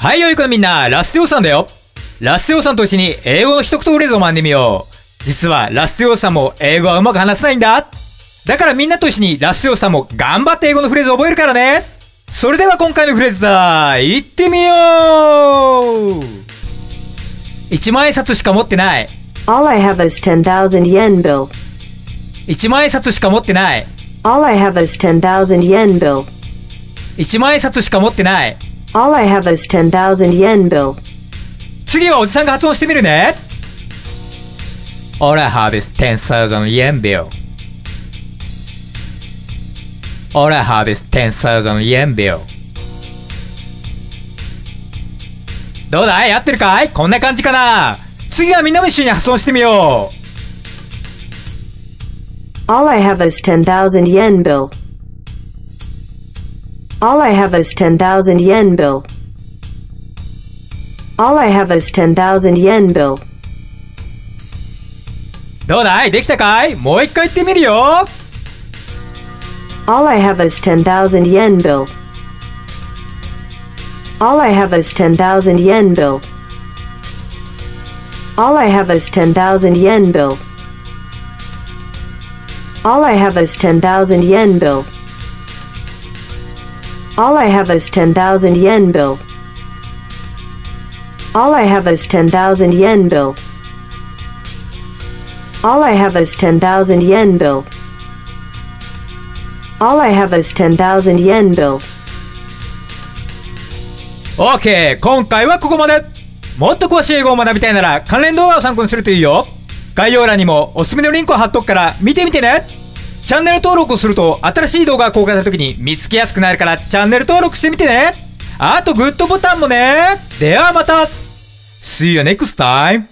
はい、よい子のみんな、ラステオさんだよ。ラステオさんと一緒に英語の一言フレーズを学んでみよう。実は、ラステオさんも英語はうまく話せないんだ。だからみんなと一緒にラステオさんも頑張って英語のフレーズを覚えるからね。それでは今回のフレーズだ。行ってみよう一万円札しか持ってない。All I have is 10,000 yen bill. 一万円札しか持ってない。All I have is 10,000 yen bill. 一万円札しか持ってない。All I have is 10,000 yen bill. 次はおじさんが発音してみるね。All I have is 10,000 yen bill. All I have is 10,000 yen bill. どうだい合ってるかいこんな感じかな次はみんなも一緒に発音してみよう All I have is 10,000 yen bill. All I have is 10,000 yen bill. All I have is 10,000 yen bill. どうだいできたかいもう一回言ってみるよ All I have is 10,000 yen bill. All I have is 10,000 yen bill. All I have is 10,000 yen bill. All I have is 10,000 yen bill. All I have is 10,000 yen bill. All I have is 10,000 yen bill. All I have is 10,000 yen bill. All I have is 10,000 yen bill. OK! 今回はここまでもっと詳しい英語を学びたいなら関連動画を参考にするといいよ概要欄にもおすすめのリンクを貼っとくから見てみてねチャンネル登録をすると新しい動画が公開された時に見つけやすくなるからチャンネル登録してみてね。あとグッドボタンもね。ではまた。See you next time!